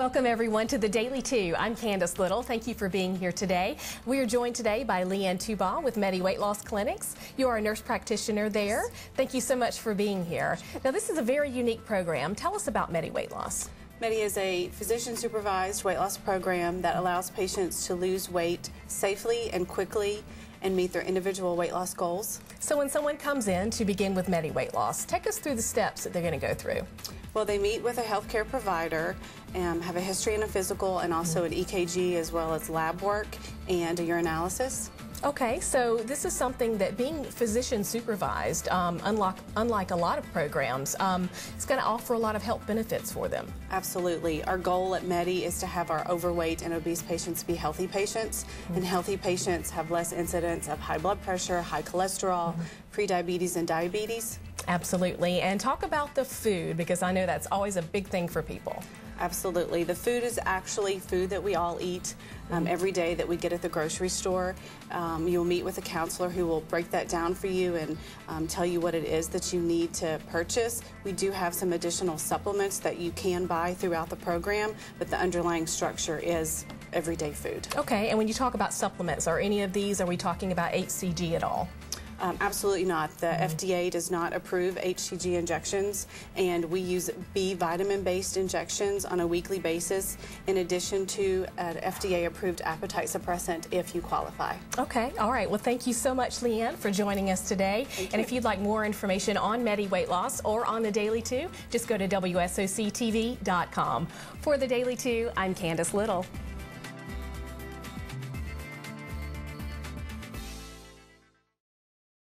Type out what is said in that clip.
Welcome everyone to the Daily 2. I'm Candace Little. Thank you for being here today. We are joined today by Leanne Tubaugh with Medi Weight Loss Clinics. You are a nurse practitioner there. Thank you so much for being here. Now this is a very unique program. Tell us about Medi Weight Loss. Medi is a physician supervised weight loss program that allows patients to lose weight safely and quickly and meet their individual weight loss goals. So when someone comes in to begin with Medi Weight Loss, take us through the steps that they're going to go through. Well, they meet with a healthcare provider, um, have a history and a physical, and also an EKG as well as lab work and a urinalysis. Okay, so this is something that being physician supervised, um, unlike, unlike a lot of programs, um, it's going to offer a lot of health benefits for them. Absolutely. Our goal at Medi is to have our overweight and obese patients be healthy patients, mm -hmm. and healthy patients have less incidence of high blood pressure, high cholesterol, mm -hmm. Prediabetes, and diabetes. Absolutely. And talk about the food because I know that's always a big thing for people. Absolutely. The food is actually food that we all eat um, every day that we get at the grocery store. Um, you'll meet with a counselor who will break that down for you and um, tell you what it is that you need to purchase. We do have some additional supplements that you can buy throughout the program, but the underlying structure is everyday food. Okay, and when you talk about supplements, are any of these, are we talking about HCG at all? Um, absolutely not. The mm -hmm. FDA does not approve HCG injections, and we use B vitamin-based injections on a weekly basis, in addition to an FDA-approved appetite suppressant if you qualify. Okay, all right. Well, thank you so much, Leanne, for joining us today. Thank and you. if you'd like more information on Medi Weight Loss or on the Daily 2, just go to WSOCTV.com. For the Daily 2, I'm Candace Little.